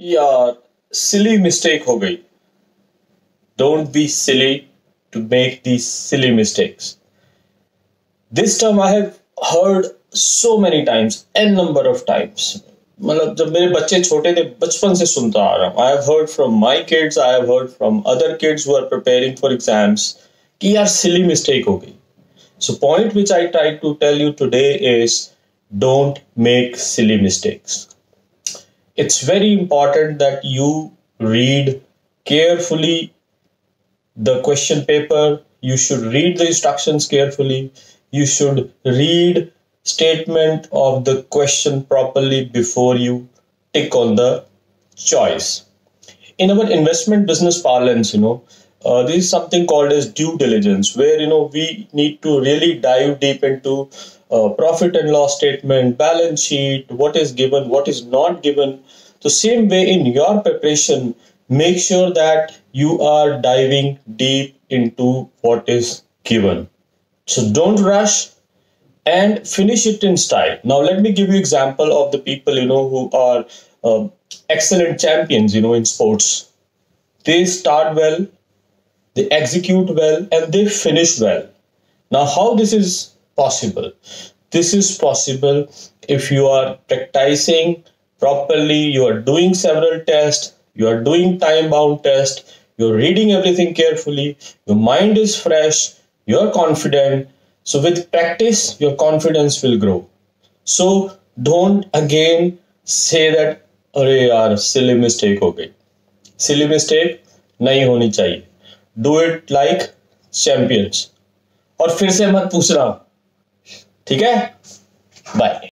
यार silly mistake हो गई। Don't be silly to make the silly mistakes this term I have heard so many times n number of times मतलब जब मेरे बच्चे छोटे थे, बचपन से सुनता आ रहा हूँ। I have heard from my kids I have heard from other kids who are preparing for exams कि यार सिली मिस्टेक हो गई। So point which I try to tell you today is don't make silly mistakes it's very important that you read carefully the question paper. You should read the instructions carefully. You should read statement of the question properly before you tick on the choice. In our investment business parlance you know uh, there is something called as due diligence where you know we need to really dive deep into uh, profit and loss statement balance sheet what is given what is not given. So same way in your preparation make sure that you are diving deep into what is given. So don't rush and finish it in style. Now let me give you example of the people you know who are uh, excellent champions you know in sports. They start well they execute well and they finish well. Now how this is possible this is possible if you are practicing properly you are doing several tests you are doing time bound tests you're reading everything carefully your mind is fresh you're confident so with practice your confidence will grow so don't again say that अरे यार silly mistake हो गई silly mistake नहीं होनी चाहिए do it like champions और फिर से मत पूछना ठीक है? बाय